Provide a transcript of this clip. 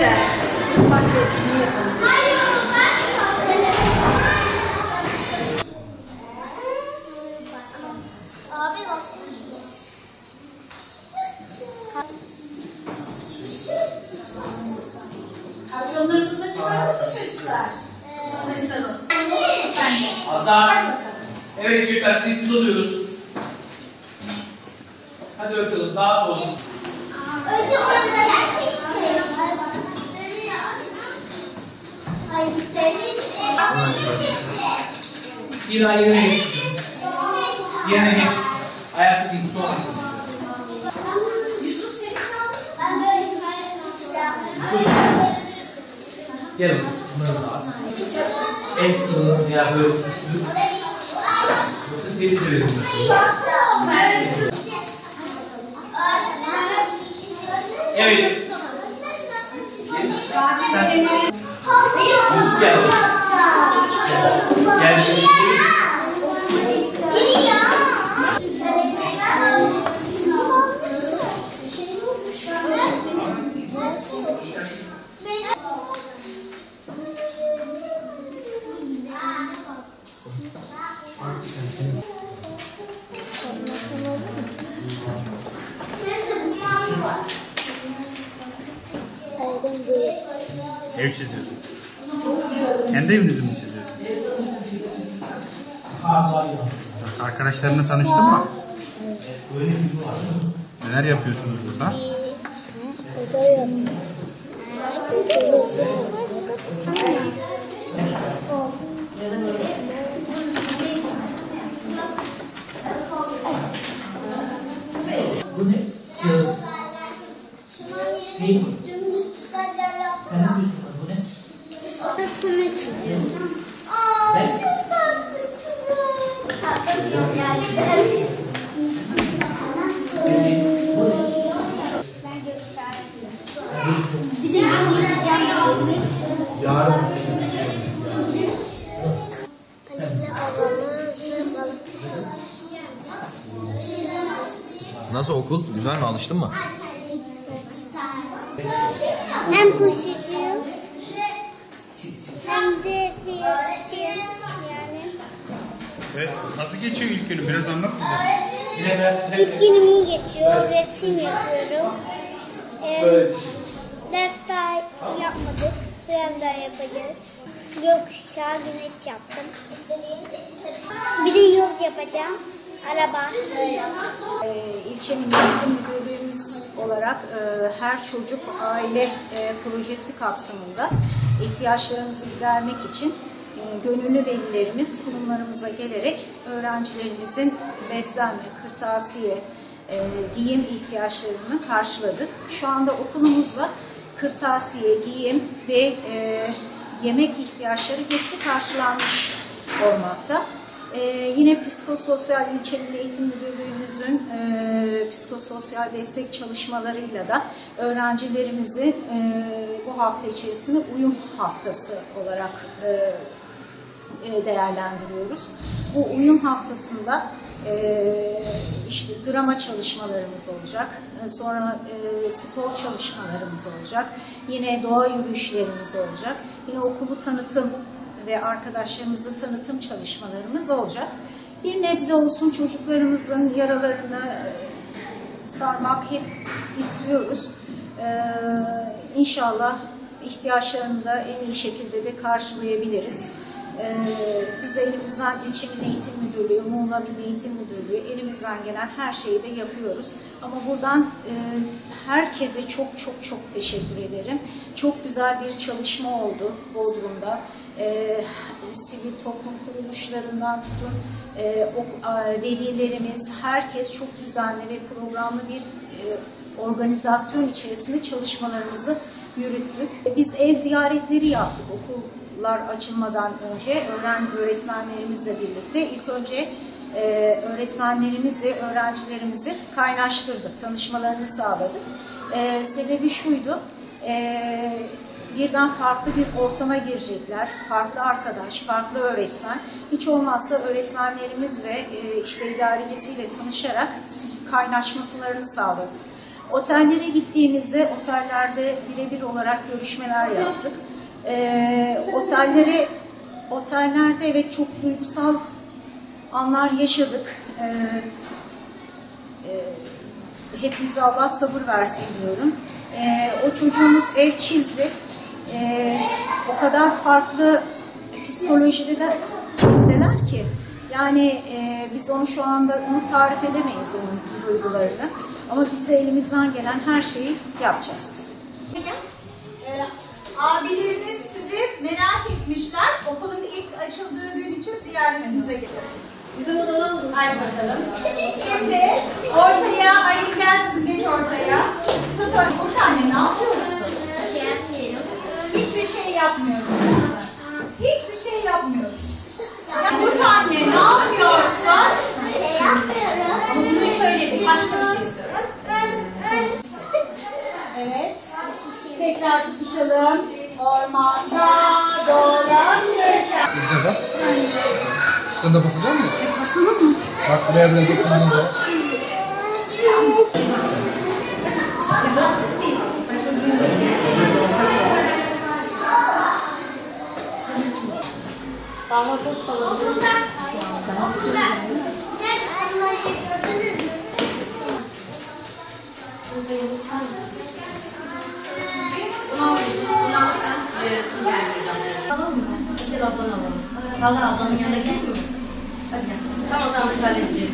ver. Bizim bahçe etkinliği yapalım. Kapşonlarınızı da çıkartın mı çocuklar? Isınırsanız. Hasan. Evet çocuklar sessiz oluyoruz. Hadi bakalım daha olun. Önce onlara Bir ay yerine geç kızım. Yerine geç. Ayakta değil sonra konuşacağız. Yusuf seni Ben böyle Yusuf. Gel bakalım. Bunları da al. El sınırını ya böyle süslü. Yoksa temiz de verilmiş. Evet. Sen Yusuf gel. Gel. Ev çiziyorsun. Kendi evinizi mi çiziyorsun? Arkadaşlarınla tanıştın mı? Neler yapıyorsunuz burada? Bu ne? Kağıt. Değil mi? Sen ne diyorsun? Bu ne? Odasını çiziyorum. Ben? Yarın. Annemle babamız balık tutuyorlar. Nasıl okul? Güzel mi? Alıştın mı? Hem koşucuyum hem de biyoşçuyum yani. Evet. Nasıl geçiyor ilk günü? Biraz anlat bize. İlk günüm iyi geçiyor. Resim yapıyorum. Ee, ders daha yapmadık. Birazdan yapacağız. Gökkuşağı güneş yaptım. Bir de yol yapacağım. Araba. Ee, ilçenin yönetim müdürlüğümüz olarak e, her çocuk aile e, projesi kapsamında ihtiyaçlarımızı gidermek için e, gönüllü velilerimiz kurumlarımıza gelerek öğrencilerimizin beslenme, kırtasiye, e, giyim ihtiyaçlarını karşıladık. Şu anda okulumuzda kırtasiye, giyim ve e, yemek ihtiyaçları hepsi karşılanmış olmakta. Ee, yine psikososyal ilçenin eğitim müdürlüğümüzün e, psikososyal destek çalışmalarıyla da öğrencilerimizi e, bu hafta içerisinde uyum haftası olarak e, e, değerlendiriyoruz. Bu uyum haftasında e, işte drama çalışmalarımız olacak, e, sonra e, spor çalışmalarımız olacak, yine doğa yürüyüşlerimiz olacak, yine okulu tanıtım ve arkadaşlarımızı tanıtım çalışmalarımız olacak. Bir nebze olsun çocuklarımızın yaralarını e, sarmak hep istiyoruz. Ee, inşallah ihtiyaçlarını da en iyi şekilde de karşılayabiliriz. Ee, biz de elimizden ilçenin eğitim müdürlüğü, Muğla Milli Eğitim Müdürlüğü elimizden gelen her şeyi de yapıyoruz. Ama buradan e, herkese çok çok çok teşekkür ederim. Çok güzel bir çalışma oldu Bodrum'da. Ee, sivil toplum kuruluşlarından tutun, e, ok- a, velilerimiz, herkes çok düzenli ve programlı bir e, organizasyon içerisinde çalışmalarımızı yürüttük. Biz ev ziyaretleri yaptık okullar açılmadan önce öğren öğretmenlerimizle birlikte. İlk önce e, öğretmenlerimizle öğrencilerimizi kaynaştırdık, tanışmalarını sağladık. E, sebebi şuydu, e, birden farklı bir ortama girecekler. Farklı arkadaş, farklı öğretmen. Hiç olmazsa öğretmenlerimiz ve e, işte idarecisiyle tanışarak kaynaşmalarını sağladık. Otellere gittiğimizde otellerde birebir olarak görüşmeler yaptık. Ee, otelleri otellerde evet çok duygusal anlar yaşadık. Ee, hepimize Allah sabır versin diyorum. Ee, o çocuğumuz ev çizdi. Ee, o kadar farklı psikolojide de deler ki yani e, biz onu şu anda onu tarif edemeyiz onun duygularını. Ama biz de elimizden gelen her şeyi yapacağız. Ee, abileriniz sizi merak etmişler. Okulun ilk açıldığı gün için ziyaretinize geliyor. Bizim olalım. Hadi bakalım. Şimdi ortaya, Ali Tekrar tutuşalım. Ormanda dolaşırken. Bak. Sen de basacak mısın? Evet basalım mı? Bak buraya buraya git. Yarısını vereceğim. Tamam mı? Gidip ablan alalım. Valla ablanın yanına gel mi? Hadi. Tamam tamam biz halledeceğiz.